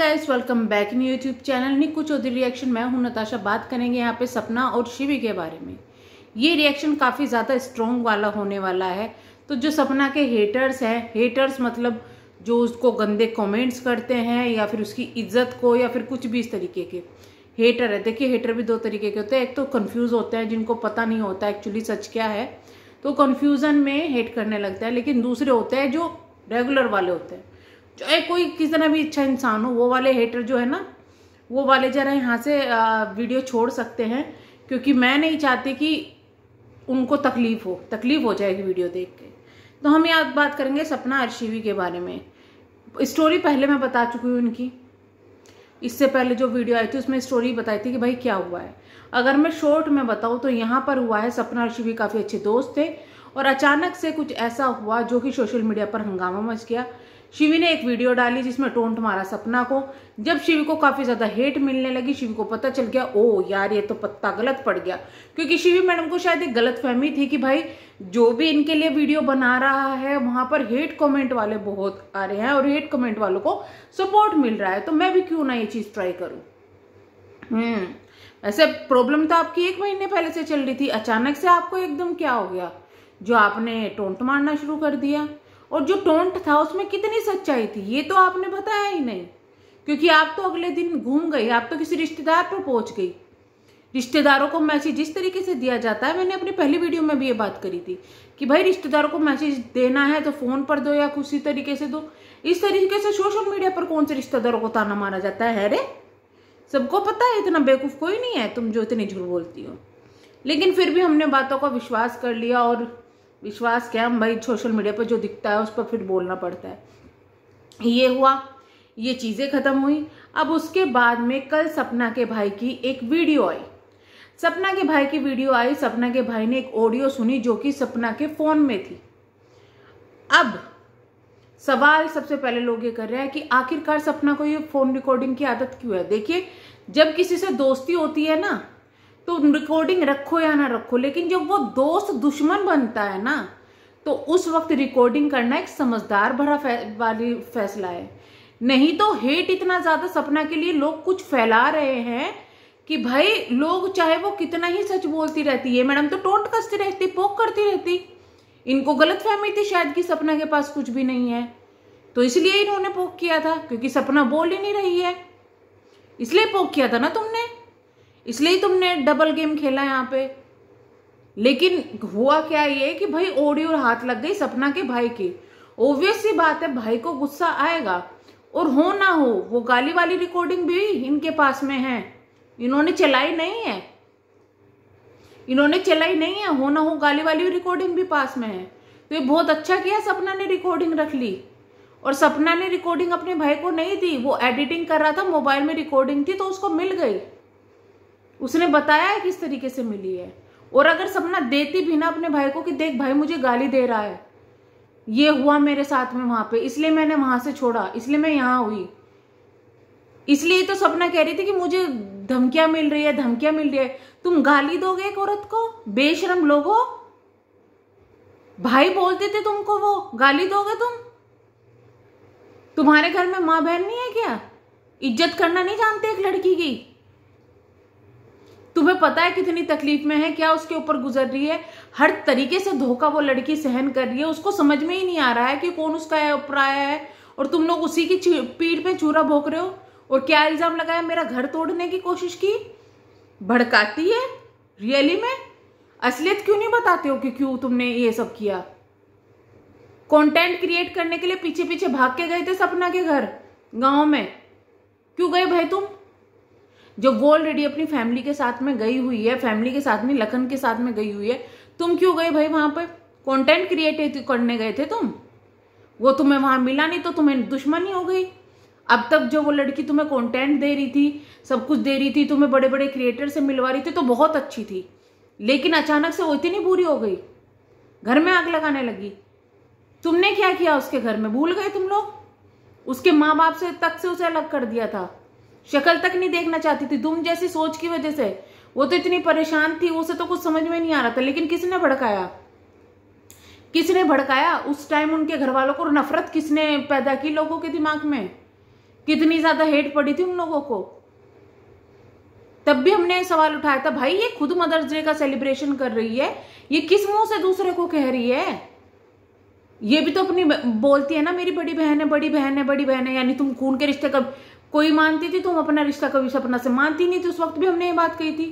Guys welcome back in YouTube channel Niku Chaudhary reaction मैं हूँ नताशा। बात करेंगे यहाँ पे सपना और शिवी के बारे में। ये रिएक्शन काफ़ी ज़्यादा स्ट्रॉन्ग वाला होने वाला है। तो जो सपना के हेटर्स हैं हेटर्स मतलब जो उसको गंदे कमेंट्स करते हैं या फिर उसकी इज़्ज़त को या फिर कुछ भी इस तरीके के। हेटर है। देखिए हेटर भी दो तरीके के होते हैं। एक तो कन्फ्यूज़ होते हैं, जिनको पता नहीं होता एक्चुअली सच क्या है। तो कन्फ्यूज़न में हेट करने लगता है, लेकिन दूसरे होते हैं जो रेगुलर वाले होते हैं। चाहे कोई कितना भी अच्छा इंसान हो, वो वाले हेटर जो है ना, वो वाले जरा यहाँ से वीडियो छोड़ सकते हैं, क्योंकि मैं नहीं चाहती कि उनको तकलीफ़ हो तकलीफ़ हो जाएगी वीडियो देख के। तो हम यहाँ बात करेंगे सपना अर्शिवी के बारे में। स्टोरी पहले मैं बता चुकी हूँ उनकी इससे पहले जो वीडियो आई थी, उसमें स्टोरी बताई थी कि भाई क्या हुआ है। अगर मैं शॉर्ट में बताऊँ तो यहाँ पर हुआ है, सपना अर्शिवी काफ़ी अच्छे दोस्त थे, और अचानक से कुछ ऐसा हुआ जो कि सोशल मीडिया पर हंगामा मच गया। शिवी ने एक वीडियो डाली जिसमें टोंट मारा सपना को। जब शिवी को काफ़ी ज़्यादा हेट मिलने लगी, शिवी को पता चल गया, ओ, यार, ये तो पत्ता गलत पड़ गया। क्योंकि शिवी मैडम को शायद एक गलत फहमी थी कि, भाई, जो भी इनके लिए वीडियो बना रहा है, वहाँ पर हेट कमेंट वाले बहुत आ रहे हैं और हेट कमेंट वालों को सपोर्ट मिल रहा है। तो मैं भी क्यों ना ये चीज़ ट्राई करूँ? हम्म वैसे प्रॉब्लम तो आपकी एक महीने पहले से चल रही थी। अचानक से आपको एकदम क्या हो गया? जो आपने टोंट मारना शुरू कर दिया। और जो टोंट था उसमें कितनी सच्चाई थी, ये तो आपने बताया ही नहीं। क्योंकि आप तो अगले दिन घूम गई, आप तो किसी रिश्तेदार पर पहुँच गई। रिश्तेदारों को मैसेज जिस तरीके से दिया जाता है, मैंने अपनी पहली वीडियो में भी ये बात करी थी कि भाई रिश्तेदारों को मैसेज देना है तो फ़ोन पर दो या किसी तरीके से दो। इस तरीके से सोशल मीडिया पर कौन से रिश्तेदारों को ताना मारा जाता है रे? सबको पता है, इतना बेवकूफ़ कोई नहीं है, तुम जो इतनी झूठ बोलती हो। लेकिन फिर भी हमने बातों का विश्वास कर लिया और विश्वास क्या हम भाई सोशल मीडिया पर जो दिखता है उस पर फिर बोलना पड़ता है। ये हुआ, ये चीज़ें ख़त्म हुई। अब उसके बाद में कल सपना के भाई की एक वीडियो आई। सपना के भाई की वीडियो आई, सपना के भाई ने एक ऑडियो सुनी जो कि सपना के फ़ोन में थी। अब सवाल सबसे पहले लोग ये कर रहे हैं कि आखिरकार सपना को ये फ़ोन रिकॉर्डिंग की आदत क्यों है? देखिए, जब किसी से दोस्ती होती है ना तो रिकॉर्डिंग रखो या ना रखो लेकिन जब वो दोस्त दुश्मन बनता है ना तो उस वक्त रिकॉर्डिंग करना एक समझदार भरा फै, वाली फैसला है। नहीं तो हेट इतना ज़्यादा सपना के लिए लोग कुछ फैला रहे हैं कि भाई लोग चाहे वो कितना ही सच बोलती रहती है मैडम तो टोंट कसती रहती पोक करती रहती। इनको गलत फहमी थी शायद कि सपना के पास कुछ भी नहीं है। तो इसलिए इन्होंने पोक किया था क्योंकि सपना बोल ही नहीं रही है। इसलिए पोक किया था ना तुमने? इसलिए तुमने डबल गेम खेला यहाँ पे। लेकिन हुआ क्या ये कि भाई ऑडियो हाथ लग गई सपना के भाई की। ओबियस सी बात है, भाई को गुस्सा आएगा। और हो ना हो, वो गाली वाली रिकॉर्डिंग भी इनके पास में है। इन्होंने चलाई नहीं है। इन्होंने चलाई नहीं है, हो ना हो गाली वाली रिकॉर्डिंग भी पास में है। तो ये बहुत अच्छा किया सपना ने रिकॉर्डिंग रख ली। और सपना ने रिकॉर्डिंग अपने भाई को नहीं दी, वो एडिटिंग कर रहा था मोबाइल में रिकॉर्डिंग थी तो उसको मिल गई। उसने बताया है किस तरीके से मिली है। और अगर सपना देती भी ना अपने भाई को कि देख भाई मुझे गाली दे रहा है, ये हुआ मेरे साथ में वहाँ पे, इसलिए मैंने वहाँ से छोड़ा, इसलिए मैं यहाँ हुई। इसलिए तो सपना कह रही थी कि मुझे धमकियाँ मिल रही है, धमकियाँ मिल रही है। तुम गाली दोगे एक औरत को? बेशरम लोगो? भाई बोलते थे तुमको वो, गाली दोगे तुम? तुम्हारे घर में माँ बहन नहीं है क्या? इज़्ज़त करना नहीं जानते एक लड़की की? तुम्हें पता है कितनी तकलीफ़ में है, क्या उसके ऊपर गुजर रही है? हर तरीके से धोखा वो लड़की सहन कर रही है, उसको समझ में ही नहीं आ रहा है कि कौन उसका ऊपर आया है, और तुम लोग उसी की पीठ पे चूरा भोग रहे हो? और क्या इल्ज़ाम लगाया मेरा घर तोड़ने की कोशिश की? भड़काती है? रियली में? असलियत क्यों नहीं बताते हो कि क्यों तुमने ये सब किया? कंटेंट क्रिएट करने के लिए पीछे पीछे भाग के गए थे सपना के घर, गाँव में। क्यों गए भाई तुम? जो वो ऑलरेडी अपनी फैमिली के साथ में गई हुई है फैमिली के साथ में लखन के साथ में गई हुई है, तुम क्यों गए भाई वहाँ पर? कंटेंट क्रिएट करने गए थे तुम? वो तुम्हें वहाँ मिला नहीं तो तुम्हें दुश्मनी हो गई। अब तक जो वो लड़की तुम्हें कंटेंट दे रही थी, सब कुछ दे रही थी, तुम्हें बड़े बड़े क्रिएटर से मिलवा रही थी तो बहुत अच्छी थी। लेकिन अचानक से वो इतनी बुरी हो गई। घर में आग लगाने लगी। तुमने क्या किया उसके घर में? भूल गए तुम लोग? उसके माँ बाप से तक से उसे अलग कर दिया था। शक्ल तक नहीं देखना चाहती थी तुम जैसी सोच की वजह से। वो तो इतनी परेशान थी, उसे तो कुछ समझ में नहीं आ रहा था, लेकिन किसने भड़काया? किसने भड़काया? उस टाइम उनके घर वालों को नफरत किसने पैदा की लोगों के दिमाग में? कितनी ज़्यादा हेट पड़ी थी उन लोगों को। तब भी हमने सवाल उठाया था, भाई, ये खुद मदर्स डे का सेलिब्रेशन कर रही है? ये किस मुँह से दूसरे को कह रही है? ये भी तो अपनी बोलती है ना, मेरी बड़ी बहन है, बड़ी बहन है, बड़ी बहन है, यानी तुम खून के रिश्ते कब कोई मानती थी, तुम अपना रिश्ता कभी सपना से मानती नहीं थी, उस वक्त भी हमने ये बात कही थी।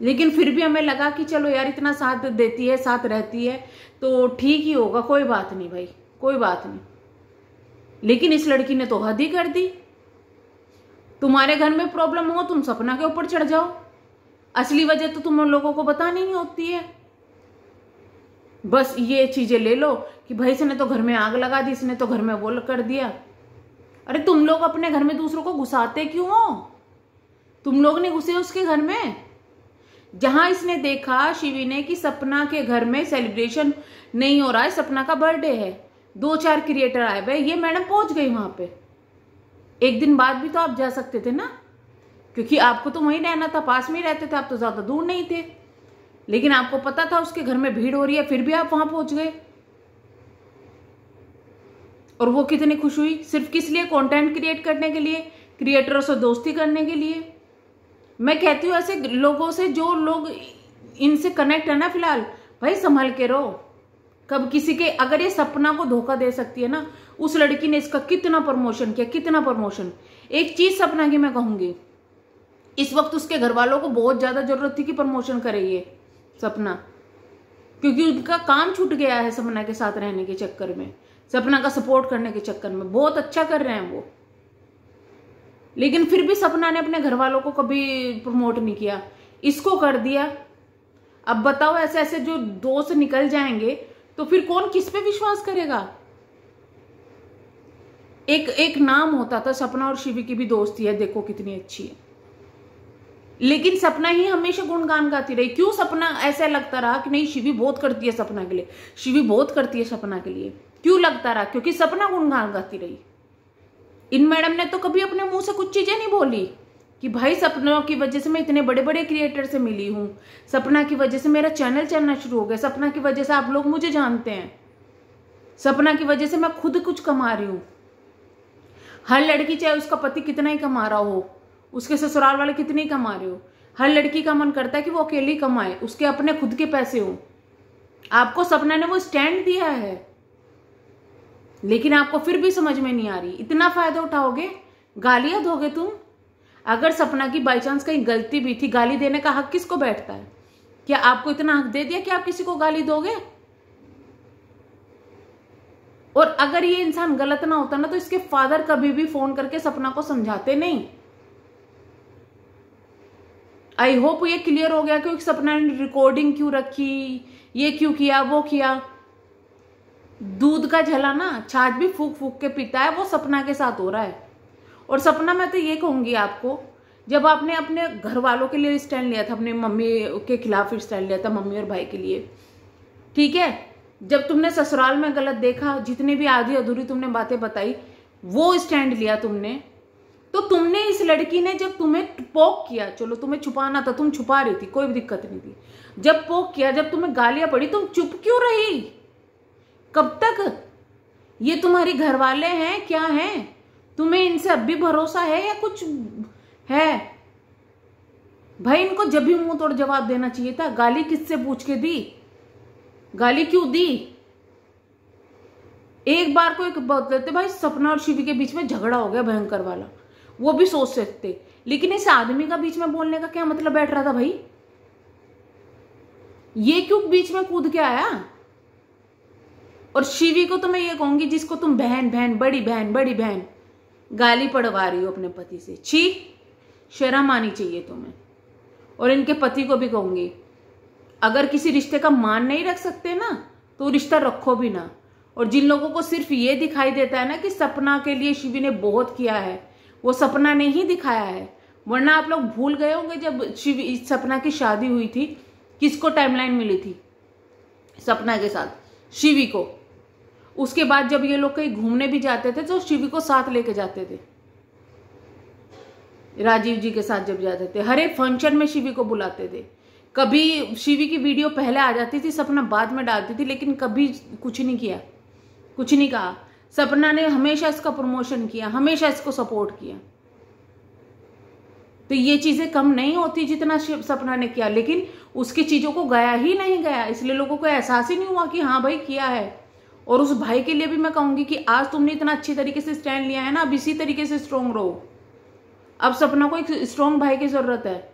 लेकिन फिर भी हमें लगा कि चलो यार, इतना साथ देती है, साथ रहती है तो ठीक ही होगा, कोई बात नहीं भाई, कोई बात नहीं। लेकिन इस लड़की ने तो हद ही कर दी। तुम्हारे घर में प्रॉब्लम हो, तुम सपना के ऊपर चढ़ जाओ। असली वजह तो तुम लोगों को बतानी नहीं होती है। बस ये चीज़ें ले लो कि भाई, इसने तो घर में आग लगा दी, इसने तो घर में वो कर दिया। अरे तुम लोग अपने घर में दूसरों को घुसाते क्यों हो? तुम लोग ने घुसे उसके घर में? जहाँ इसने देखा शिवी ने कि सपना के घर में सेलिब्रेशन नहीं हो रहा है, सपना का बर्थडे है। दो चार क्रिएटर आए हुए ये मैडम पहुँच गई वहाँ पे। एक दिन बाद भी तो आप जा सकते थे ना? क्योंकि आपको तो वहीं रहना था, पास में ही रहते थे, आप तो ज़्यादा दूर नहीं थे। लेकिन आपको पता था उसके घर में भीड़ हो रही है, फिर भी आप वहाँ पहुँच गए। और वो कितनी खुश हुई? सिर्फ़ किस लिए? कंटेंट क्रिएट करने के लिए? क्रिएटरों से दोस्ती करने के लिए? मैं कहती हूँ ऐसे लोगों से जो लोग इनसे कनेक्ट है ना फ़िलहाल, भाई संभल के रहो। कब किसी के, अगर ये सपना को धोखा दे सकती है ना, उस लड़की ने इसका कितना प्रमोशन किया, कितना प्रमोशन एक चीज़ सपना की मैं कहूँगी, इस वक्त उसके घर वालों को बहुत ज़्यादा ज़रूरत थी कि प्रमोशन करे ये सपना, क्योंकि उनका काम छूट गया है सपना के साथ रहने के चक्कर में। सपना का सपोर्ट करने के चक्कर में। बहुत अच्छा कर रहे हैं वो। लेकिन फिर भी सपना ने अपने घर वालों को कभी प्रमोट नहीं किया। इसको कर दिया। अब बताओ ऐसे ऐसे जो दोस्त निकल जाएँगे तो फिर कौन किस पे विश्वास करेगा? एक एक नाम होता था, सपना और शिवी की भी दोस्ती है। देखो कितनी अच्छी है। लेकिन सपना ही हमेशा गुणगान गाती रही। क्यों सपना ऐसा लगता रहा कि नहीं, शिवी बहुत करती है सपना के लिए। शिवी बहुत करती है सपना के लिए। क्यों लगता रहा? क्योंकि सपना गुणगान गाती रही। इन मैडम ने तो कभी अपने मुँह से कुछ चीज़ें नहीं बोली कि भाई सपनों की वजह से मैं इतने बड़े बड़े क्रिएटर से मिली हूँ। सपना की वजह से मेरा चैनल चलना शुरू हो गया। सपना की वजह से आप लोग मुझे जानते हैं। सपना की वजह से मैं खुद कुछ कमा रही हूँ। हर लड़की चाहे उसका पति कितना ही कमा रहा हो, उसके ससुराल वाले कितने ही कमा रहे हो, हर लड़की का मन करता है कि वो अकेली कमाए, उसके अपने खुद के पैसे हो। आपको सपना ने वो स्टैंड दिया है। लेकिन आपको फिर भी समझ में नहीं आ रही। इतना फ़ायदा उठाओगे? गालियाँ दोगे तुम? अगर सपना की बाई चांस कहीं गलती भी थी, गाली देने का हक किसको बैठता है? क्या आपको इतना हक दे दिया कि आप किसी को गाली दोगे? और अगर ये इंसान गलत ना होता ना तो इसके फादर कभी भी फ़ोन करके सपना को समझाते नहीं। आई होप ये क्लियर हो गया क्योंकि सपना ने रिकॉर्डिंग क्यों रखी, ये क्यों किया, वो किया। दूध का झला ना छाछ भी फूक फूक के पीता है, वो सपना के साथ हो रहा है। और सपना मैं तो ये कहूँगी आपको, जब आपने अपने घर वालों के लिए स्टैंड लिया था, अपने मम्मी के खिलाफ स्टैंड लिया था, मम्मी और भाई के लिए, ठीक है? जब तुमने ससुराल में गलत देखा, जितनी भी आधी अधूरी तुमने बातें बताई, वो स्टैंड लिया तुमने तो तुमने इस लड़की ने जब तुम्हें पोक किया, चलो तुम्हें छुपाना था, तुम छुपा रही थी, कोई भी दिक्कत नहीं थी। जब पोक किया, जब तुम्हें गालियाँ पड़ी, तुम चुप क्यों रही? कब तक? ये तुम्हारी घर वाले हैं, क्या हैं? तुम्हें इनसे अब भी भरोसा है या कुछ है? भाई, इनको जब भी मुँह तोड़ जवाब देना चाहिए था। गाली किससे पूछ के दी? गाली क्यों दी? एक बार को एक बात लेते भाई, सपना और शिवी के बीच में झगड़ा हो गया भयंकर वाला। वो भी सोच सकते। लेकिन इस आदमी का बीच में बोलने का क्या मतलब बैठ रहा था भाई? ये क्यों बीच में कूद के आया? और शिवी को तो मैं ये कहूँगी जिसको तुम बहन बहन, बड़ी बहन बड़ी बहन गाली पड़वा रही हो अपने पति से। छी, शर्म आनी चाहिए तुम्हें। और इनके पति को भी कहूँगी, अगर किसी रिश्ते का मान नहीं रख सकते ना तो रिश्ता रखो भी ना। और जिन लोगों को सिर्फ़ ये दिखाई देता है ना कि सपना के लिए शिवी ने बहुत किया है, वो सपना ने ही दिखाया है। वरना आप लोग भूल गए होंगे जब शिवी सपना की शादी हुई थी, किसको टाइमलाइन मिली थी? सपना के साथ, शिवी को। उसके बाद जब ये लोग कहीं घूमने भी जाते थे तो शिवी को साथ लेके जाते थे। राजीव जी के साथ जब जाते थे, हर एक फ़ंक्शन में शिवी को बुलाते थे। कभी शिवी की वीडियो पहले आ जाती थी, सपना बाद में डालती थी, लेकिन कभी कुछ नहीं किया। कुछ नहीं कहा। सपना ने हमेशा इसका प्रमोशन किया, हमेशा इसको सपोर्ट किया। तो ये चीज़ें कम नहीं होती जितना सपना ने किया, लेकिन उसकी चीज़ों को गया ही नहीं गया। इसलिए लोगों को एहसास ही नहीं हुआ कि हाँ भाई, किया है। और उस भाई के लिए भी मैं कहूँगी कि आज तुमने इतना अच्छी तरीके से स्टैंड लिया है ना, अब इसी तरीके से स्ट्रोंग रहो। अब सपना को एक स्ट्रोंग भाई की ज़रूरत है।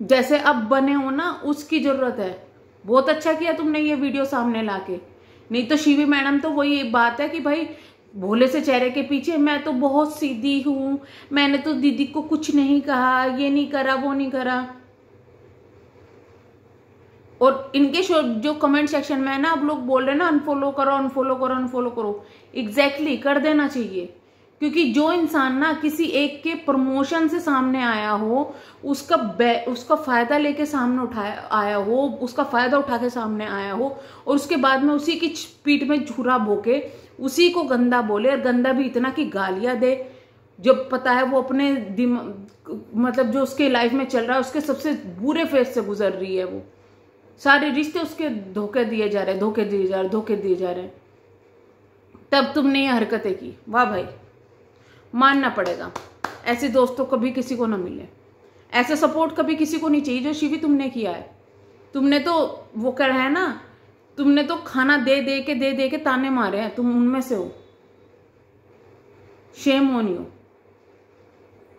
जैसे अब बने हो ना, उसकी ज़रूरत है। बहुत अच्छा किया तुमने ये वीडियो सामने लाके। नहीं तो शिवी मैडम तो वही बात है कि भाई, भोले से चेहरे के पीछे मैं तो बहुत सीधी हूँ। मैंने तो दीदी को कुछ नहीं कहा, ये नहीं करा, वो नहीं करा। और इनके जो कमेंट सेक्शन में है ना आप लोग बोल रहे हैं ना अनफॉलो करो अनफॉलो करो अनफॉलो करो। एग्जैक्टली exactly, कर देना चाहिए। क्योंकि जो इंसान ना किसी एक के प्रमोशन से सामने आया हो उसका उसका फ़ायदा लेके सामने उठाया आया हो उसका फ़ायदा उठा के सामने आया हो और उसके बाद में उसी की पीठ में झूरा बोके उसी को गंदा बोले और गंदा भी इतना कि गालियाँ दे। जब पता है वो अपने मतलब जो उसके लाइफ में चल रहा है उसके सबसे बुरे फ़ेज़ से गुजर रही है वो। सारे रिश्ते उसके धोखे दिए जा रहे हैं, धोखे दिए जा रहे धोखे दिए जा रहे हैं। तब तुमने ये हरकतें की। वाह भाई, मानना पड़ेगा। ऐसे दोस्तों कभी किसी को ना मिले। ऐसे सपोर्ट कभी किसी को नहीं चाहिए जो शिवी तुमने किया है। तुमने तो वो कर है ना, तुमने तो खाना दे दे के, दे दे के ताने मारे हैं। तुम उनमें से हो। शेम ऑन यू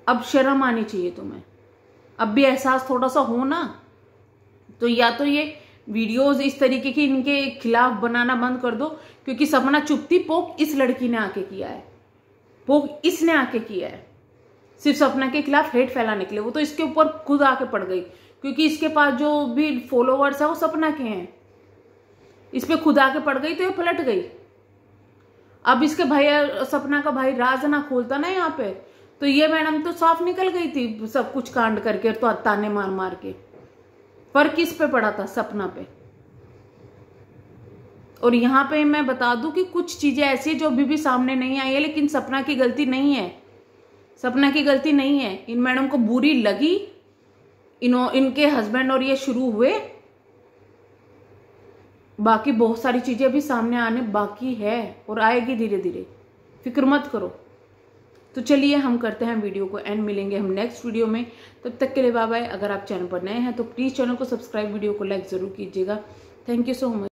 अब शर्म आनी चाहिए तुम्हें। अब भी एहसास थोड़ा सा हो ना। तो या तो ये वीडियोस इस तरीके की इनके खिलाफ बनाना बंद कर दो, क्योंकि सपना चुपती पोक इस लड़की ने आके किया है। पोक इसने आके किया है। सिर्फ़ सपना के खिलाफ हेट फैलाने के लिए वो तो इसके ऊपर खुद आके पड़ गई, क्योंकि इसके पास जो भी फॉलोवर्स है, वो सपना के हैं। इस पे खुद आके पड़ गई तो ये पलट गई। अब इसके भाई, सपना का भाई राज ना खोलता ना यहाँ पे। तो ये मैडम तो साफ़ निकल गई थी, सब कुछ कांड करके तो ताने मार मार के। फ़र्क किस पे पड़ा था? सपना पे। और यहाँ पे मैं बता दूँ कि कुछ चीज़ें ऐसी जो अभी भी सामने नहीं आई है, लेकिन सपना की गलती नहीं है। सपना की गलती नहीं है। इन मैडम को बुरी लगी। इनो, इनके हस्बैंड और ये शुरू हुए। बाकी बहुत सारी चीज़ें अभी सामने आने बाकी है और आएगी धीरे धीरे फ़िक्र मत करो। तो चलिए हम करते हैं वीडियो को एंड, मिलेंगे हम नेक्स्ट वीडियो में। तब तक के लिए बाय बाय अगर आप चैनल पर नए हैं तो प्लीज़ चैनल को सब्सक्राइब वीडियो को लाइक ज़रूर कीजिएगा। Thank you so much